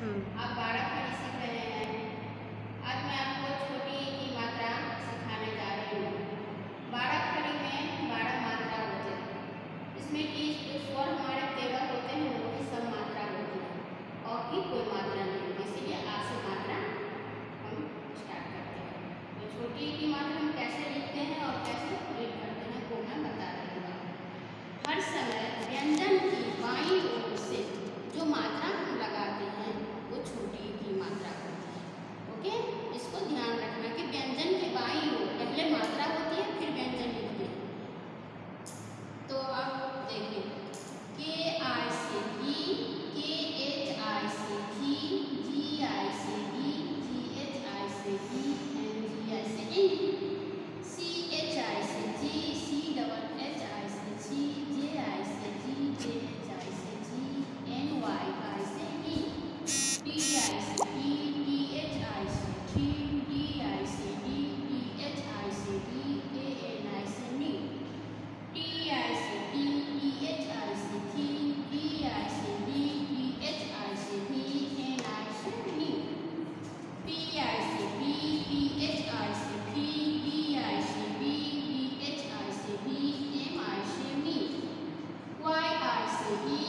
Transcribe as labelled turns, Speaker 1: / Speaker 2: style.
Speaker 1: हम्म।
Speaker 2: आप बारह खड़ी सीख रहे हैं। आज मैं आपको छोटी की मात्रा सिखाने जा रही हूँ। बारह खड़ी में बारह मात्रा होते हैं। इसमें की जो स्वर हमारे तेवर होते हैं, वो भी सब मात्रा होती है और की कोई मात्रा नहीं होती। इसीलिए आज से मात्रा हम स्टार्ट करते हैं। तो छोटी की मात्रा to be